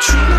true.